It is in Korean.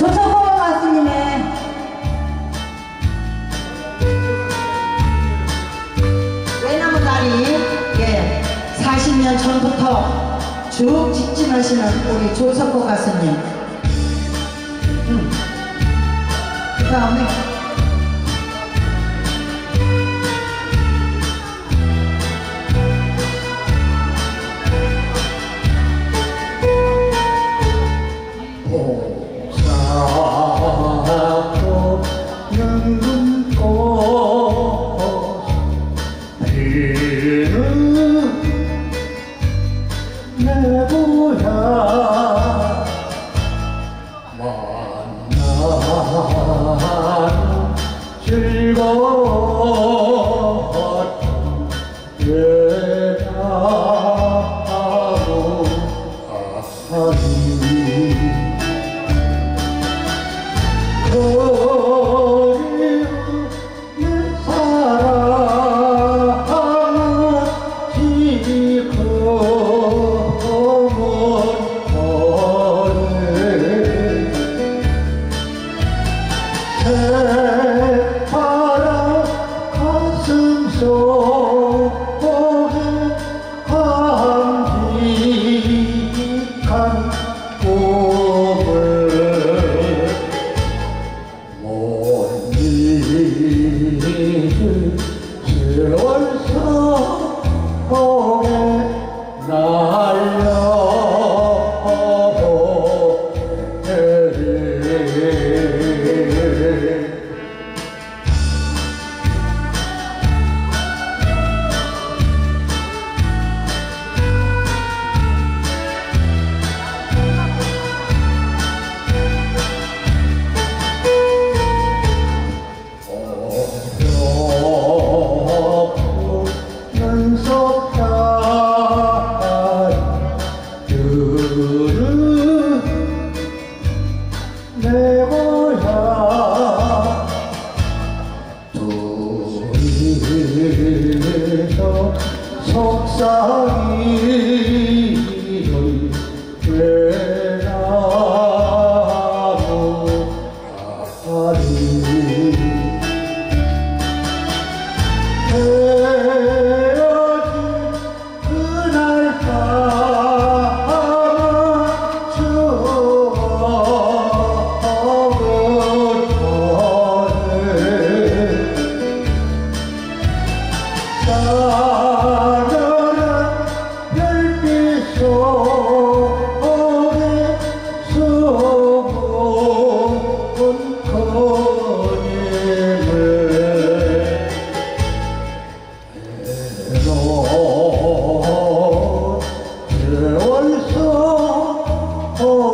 조석호 가수님의 외나무 다리 예, 40년 전부터 쭉 직진하시는 우리 조석호 가수님 음. 그 다음에 피는 내 고향 만나는 즐거웠던 외나무 아니 거리 her 내 고향. 도리에서 속삭이 Oh.